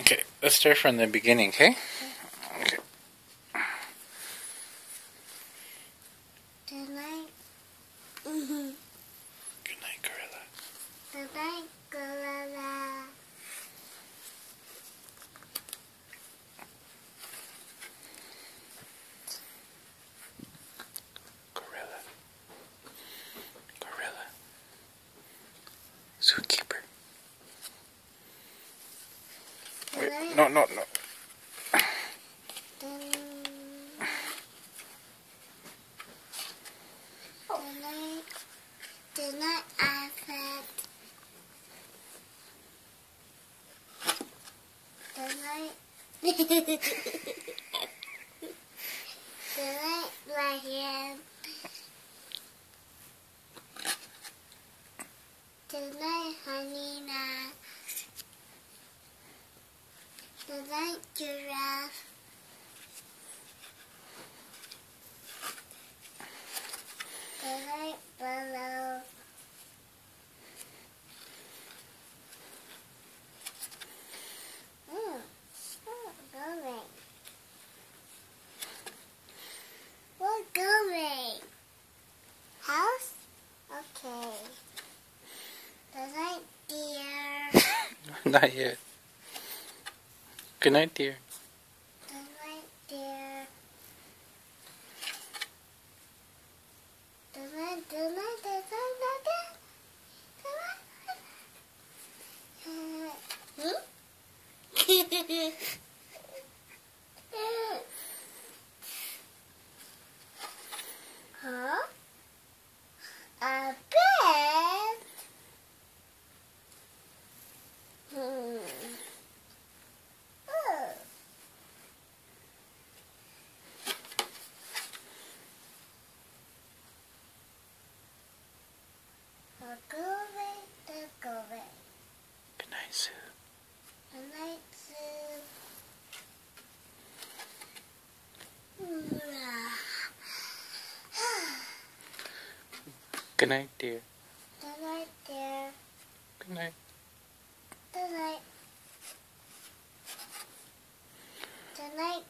Okay, let's start from the beginning, okay? Okay. Good night. Mm-hmm. Good night, Gorilla. Good night, gorilla. Gorilla. Gorilla. Zookeeper. Good Wait, no, no, no. Good night. Good night, iPad. Good Good night, Giraffe. Good night, Willow. Mm, oh, going. We're going. House? Okay. Night, dear. Not yet. Good night, dear. Good night, dear. Good night, good night, good night, good night. Good night, dear. Good night, dear. Good night. Good night. Good night,